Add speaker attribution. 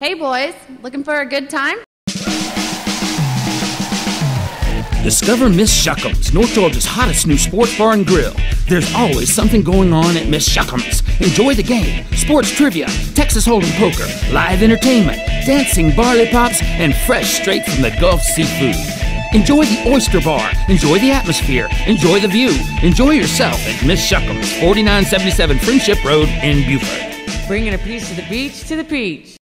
Speaker 1: Hey, boys, looking for a good time?
Speaker 2: Discover Miss Shuckums, North Georgia's hottest new sports bar and grill. There's always something going on at Miss Shuckums. Enjoy the game, sports trivia, Texas Hold'em poker, live entertainment, dancing barley pops, and fresh straight from the Gulf seafood. Enjoy the oyster bar, enjoy the atmosphere, enjoy the view, enjoy yourself at Miss Shuckums, 4977 Friendship Road in Buford.
Speaker 3: Bringing a piece of the beach to the peach.